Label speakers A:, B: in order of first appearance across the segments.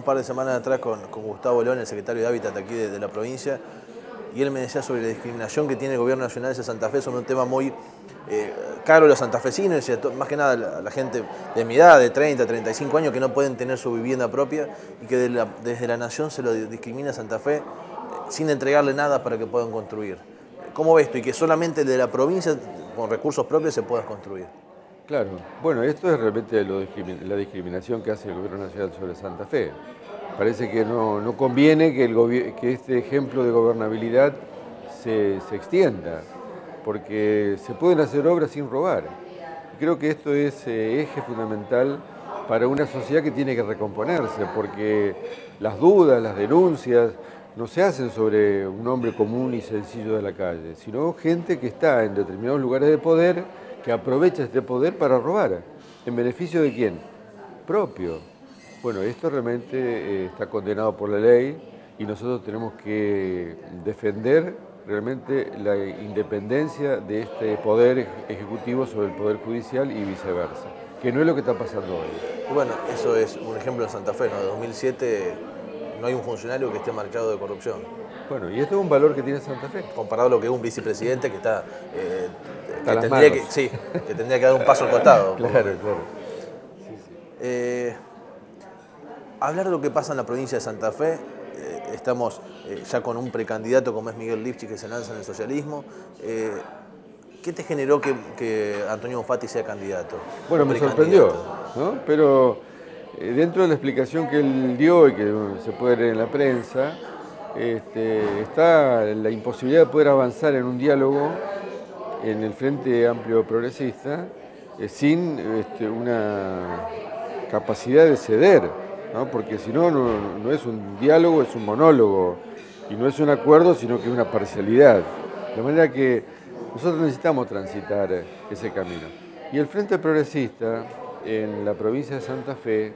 A: Un par de semanas atrás con, Gustavo León, el secretario de Hábitat aquí de, la provincia, y él me decía sobre la discriminación que tiene el gobierno nacional de Santa Fe sobre un tema muy eh, caro a los santafesinos, y más que nada la, la, gente de mi edad, de 30, 35 años, que no pueden tener su vivienda propia y que desde la nación se lo discrimina a Santa Fe eh, sin entregarle nada para que puedan construir. ¿Cómo ves esto? Y que solamente de la provincia, con recursos propios, se pueda construir.
B: Claro, bueno, esto es realmente la discriminación que hace el Gobierno Nacional sobre Santa Fe. Parece que no, conviene que, que, este ejemplo de gobernabilidad se, extienda, porque se pueden hacer obras sin robar. Creo que esto es eh, eje fundamental para una sociedad que tiene que recomponerse, porque las dudas, las denuncias, no se hacen sobre un hombre común y sencillo de la calle, sino gente que está en determinados lugares de poder que aprovecha este poder para robar. ¿En beneficio de quién? Propio. Bueno, esto realmente eh, está condenado por la ley y nosotros tenemos que defender realmente la independencia de este poder ejecutivo sobre el poder judicial y viceversa, que no es lo que está pasando hoy.
A: Bueno, eso es un ejemplo de Santa Fe, ¿no? De 2007 no hay un funcionario que esté marcado de corrupción.
B: Bueno, y esto es un valor que tiene Santa Fe.
A: Comparado a lo que es un vicepresidente que está... Eh, que, tendría que, sí, que tendría que dar un paso al costado.
B: claro, claro.
A: Eh, hablar de lo que pasa en la provincia de Santa Fe, eh, estamos ya con un precandidato como es Miguel Lipchi que se lanza en el socialismo. ¿Qué te generó que, Antonio Bonfatti sea candidato?
B: Bueno, me sorprendió, ¿no? Pero dentro de la explicación que él dio y que se puede leer en la prensa, este, está la imposibilidad de poder avanzar en un diálogo en el Frente Amplio Progresista eh, sin este, una capacidad de ceder, porque si no, no es un diálogo, es un monólogo, y no es un acuerdo, sino que es una parcialidad. De manera que nosotros necesitamos transitar ese camino. Y el Frente Progresista en la provincia de Santa Fe,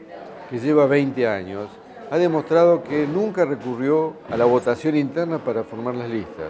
B: que lleva 20 años, ha demostrado que nunca recurrió a la votación interna para formar las listas.